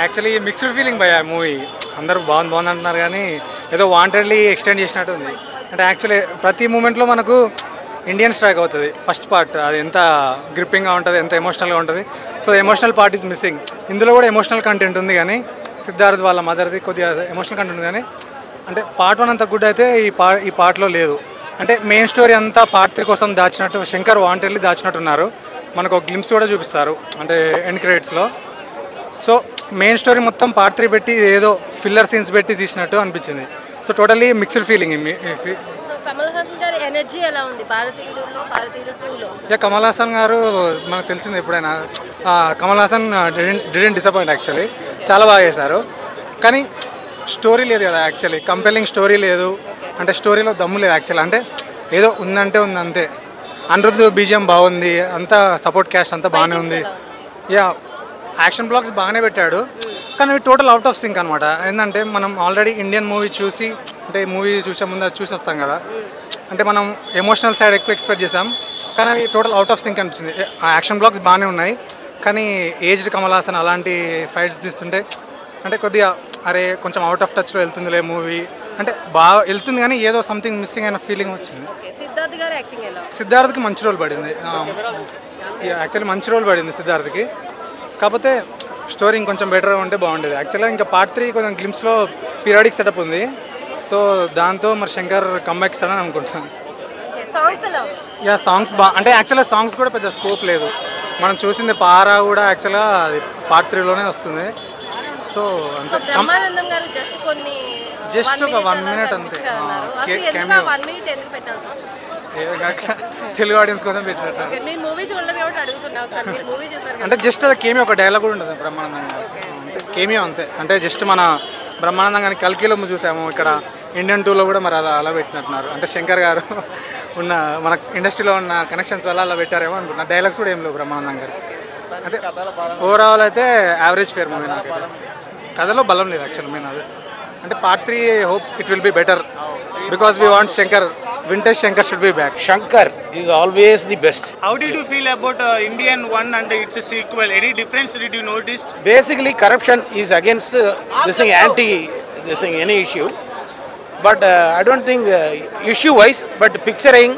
Actually mixed feeling భయ movie అందరూ బాగుంది బాగుంది అంటున్నారు కానీ ఏదో వాంటెడ్లీ ఎక్స్టెండ్ చేసినట్టు ఉంది. అంటే యాక్చువల్లీ ప్రతి మూమెంట్లో మనకు ఇండియన్ స్ట్రైక్ అవుతుంది. ఫస్ట్ పార్ట్ అది ఎంత గ్రిప్పింగ్గా ఉంటుంది ఎంత ఎమోషనల్గా ఉంటుంది. So emotional part is missing ఇందులో కూడా ఎమోషనల్ కంటెంట్ ఉంది కానీ సిద్ధార్థ్ వాళ్ళ మదర్ది కొద్దిగా ఎమోషనల్ కంటెంట్ ఉంది కానీ అంటే పార్ట్ వన్ అంత గుడ్ అయితే ఈ పా ఈ పార్ట్లో లేదు. అంటే మెయిన్ స్టోరీ అంతా పార్ట్ త్రీ కోసం దాచినట్టు శంకర్ వాంటెడ్లీ దాచినట్టున్నారు. మనకు ఒక గ్లిమ్స్ కూడా చూపిస్తారు అంటే ఎండ్ క్రెడిట్స్లో సో మెయిన్ స్టోరీ మొత్తం పార్ట్ త్రీ పెట్టి ఏదో ఫిల్లర్ సీన్స్ పెట్టి తీసినట్టు అనిపించింది. So totally mixed feeling so Kamal Haasan గారి మనకు తెలిసింది ఎప్పుడైనా. Kamal Haasan didn't disappoint actually చాలా బాగా చేశారు. కానీ స్టోరీ లేదు కదా యాక్చువల్లీ కంపెలింగ్ స్టోరీ లేదు. అంటే స్టోరీలో దమ్ము లేదు యాక్చువల్లీ అంటే ఏదో ఉందంటే ఉంది అంతే. అనిరుద్ధ్ బీజిఎం బాగుంది. అంతా సపోర్ట్ క్యాస్ట్ అంతా బాగానే ఉంది. యా యాక్షన్ బ్లాగ్స్ బాగానే పెట్టాడు. కానీ టోటల్ అవుట్ ఆఫ్ సింక్ అనమాట ఏంటంటే మనం ఆల్రెడీ ఇండియన్ మూవీ చూసి అంటే మూవీ చూసే ముందు అది చూసి వస్తాం కదా. అంటే మనం ఎమోషనల్ సైడ్ ఎక్కువ ఎక్స్పెక్ట్ చేసాం. కానీ అవి టోటల్ అవుట్ ఆఫ్ సింక్ అనిపించింది. ఆ యాక్షన్ బ్లాగ్స్ బాగానే ఉన్నాయి. కానీ ఏజ్డ్ కమల్ హాసన్ అలాంటి ఫైట్స్ తీస్తుంటే అంటే కొద్దిగా అరే కొంచెం అవుట్ ఆఫ్ టచ్లో వెళ్తుందిలే మూవీ. అంటే బాగా వెళ్తుంది కానీ ఏదో సంథింగ్ మిస్సింగ్ అయిన ఫీలింగ్ వచ్చింది? సిద్ధార్థ్కి మంచి రోల్ పడింది. యాక్చువల్లీ మంచి రోల్ పడింది సిద్ధార్థ్కి. కాకపోతే స్టోరీ ఇంకొంచెం బెటర్గా ఉంటే బాగుండేది. యాక్చువల్గా ఇంకా పార్ట్ త్రీ కొంచెం గ్లిమ్స్లో పీరియాడిక్ సెటప్ ఉంది. సో దాంతో మరి శంకర్ కమ్బ్యాక్ ఇస్తాడని అనుకుంటున్నాను? యా సాంగ్స్ బా అంటే యాక్చువల్గా సాంగ్స్ కూడా పెద్ద స్కోప్ లేదు. మనం చూసింది పారా కూడా యాక్చువల్గా అది పార్ట్ త్రీలోనే వస్తుంది. సో అంతే. జస్ట్ ఒక అంతే. వన్ మినిట్ ఎందుకు తెలుగు ఆడియన్స్ కోసం పెట్టినట్టు. ఓకే మీరు మూవీ చూడలేదు కాబట్టి అడుగుతున్నా ఒకసారి. మీరు మూవీ చూసారు కదా. అంటే జస్ట్ అది కేమియో ఒక డైలాగ్ కూడా ఉంటుంది బ్రహ్మానందంగా అంతే కేమియో అంతే. అంటే జస్ట్ మన బ్రహ్మానందం కానీ కల్కిలో చూసాము. ఇక్కడ ఇండియన్ టూలో కూడా మరి అలా అలా పెట్టినట్టున్నారు. అంటే శంకర్ గారు ఉన్న మన ఇండస్ట్రీలో ఉన్న కనెక్షన్స్ వల్ల అలా పెట్టారేమో అనుకుంటున్నా. డైలాగ్స్ కూడా ఏం లేవు బ్రహ్మానందం గారు అంటే ఓవరాల్ అయితే యావరేజ్ ఫేర్ మూవీ నాకైతే. కథలో బలం లేదు యాక్చువల్ మెయిన్ అది. అంటే part three hope it will be better because we want Shankar Vintage Shankar should be back. Shankar is always the best. How did you feel about uh, Indian 1 and its sequel? Any difference did you notice? Basically, corruption is against uh, this thing anti this thing any issue. But uh, I don't think uh, issue wise, but picturing,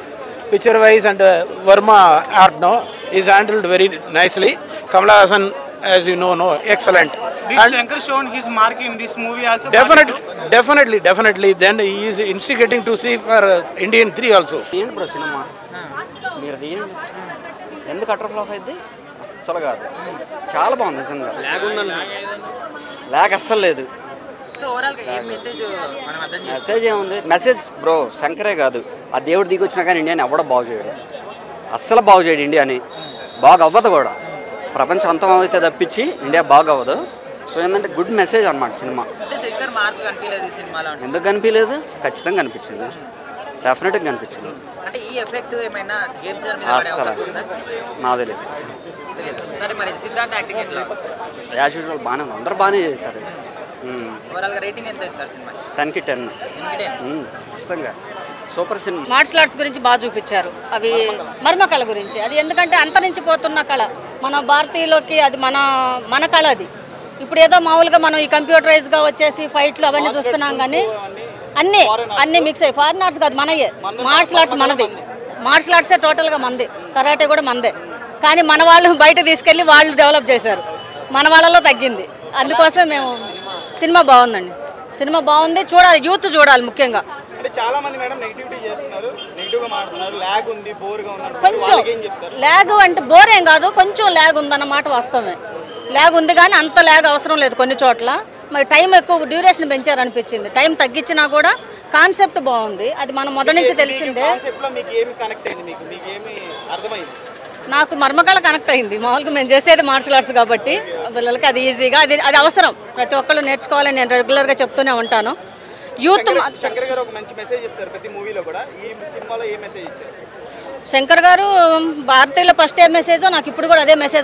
picture wise and uh, Verma art is handled very nicely. Kamala Hassan, as you know, no excellent. Did And Shankar shown his mark in this movie also? definitely, definitely, definitely. Then he is instigating to see for uh, Indian three also. తీయండి bro సినిమా మీరు తీయండి ఎందుకు utter flop అయింది అస్సలు కాదు. చాలా బాగుంది నిజంగా. ల్యాగ్ ఉందండి. ల్యాగ్ అస్సలు లేదు. సో ఓవరాల్గా ఏం మెసేజ్ ఏముంది? మెసేజ్ బ్రో శంకరే కాదు. ఆ దేవుడు దిగి వచ్చినా కానీ ఇండియాని ఎవడో బాగు చేయడు. అస్సలు బాగు చేయడు ఇండియాని బాగా అవ్వదు కూడా. ప్రపంచం అంతం అయితే తప్పించి ఇండియా బాగా అవ్వదు. సో ఏంటంటే గుడ్ మెసేజ్ అన్నమాట సినిమా. ఎందుకు కనిపించలేదు? ఖచ్చితంగా కనిపించింది. డెఫినెట్గా కనిపించింది. అంటే ఈ ఎఫెక్ట్ ఏమైనా గేమ్ మీద పడే అస్సలు. అవకాశం ఉందా? నా తెలియదు సరే మరి సిద్ధార్థ యాక్టింగ్ ఎట్లా యాజ్ యూజువల్ బాగానే ఉంది. అందరూ బాగానే చేశారు. ఓవరాల్గా రేటింగ్ ఎంత ఇస్తారు సినిమా? టెన్కి టెన్. ఖచ్చితంగా. సూపర్ సినిమా. మార్షల్ ఆర్ట్స్ గురించి బాగా చూపించారు. అవి మర్మ కళ గురించి. అది ఎందుకంటే అంతరించిపోతున్న కళ. మన భారతీయులకి అది మన మన కళ అది. ఇప్పుడు ఏదో మామూలుగా మనం ఈ కంప్యూటరైజ్గా వచ్చేసి ఫైట్లు అవన్నీ చూస్తున్నాం కానీ అన్నీ అన్నీ మిక్స్ అయ్యి ఫారిన్ ఆర్ట్స్ కాదు మనయే. మార్షల్ ఆర్ట్స్ మనది మార్షల్ ఆర్ట్సే టోటల్గా మనది. కరాటే కూడా మనదే. కానీ మన వాళ్ళు బయట తీసుకెళ్ళి వాళ్ళు డెవలప్ చేశారు. మన వాళ్ళలో తగ్గింది. అందుకోసం మేము సినిమా బాగుందండి. సినిమా బాగుంది. చూడాలి యూత్ చూడాలి ముఖ్యంగా. అంటే చాలా మంది మేడం నెగిటివిటీ చేస్తున్నారు. నెగిటివ్గా మాట్లాడుతున్నారు. ల్యాగ్ ఉంది బోర్గా ఉంది అంటున్నారు. కొంచెం ల్యాగ్ అంటే బోర్ ఏం కాదు కొంచెం ల్యాగ్ ఉందన్నమాట వాస్తవమే. ల్యాగ్ ఉంది కానీ అంత ల్యాగ్ అవసరం లేదు కొన్ని చోట్ల. మరి టైం ఎక్కువ డ్యూరేషన్ పెంచారనిపించింది. టైం తగ్గించినా కూడా కాన్సెప్ట్ బాగుంది. అది మనం మొదటి నుంచి తెలిసిందే. నాకు మర్మకళ కనెక్ట్ అయింది. మామూలుగా మేము చేసేది మార్షల్ ఆర్ట్స్ కాబట్టి పిల్లలకి అది ఈజీగా అది అది అవసరం. ప్రతి ఒక్కళ్ళు నేర్చుకోవాలని నేను రెగ్యులర్గా చెప్తూనే ఉంటాను. యూత్ శంకర్ గారు భారతీయుల ఫస్ట్ ఏ మెసేజో నాకు ఇప్పుడు కూడా అదే మెసేజ్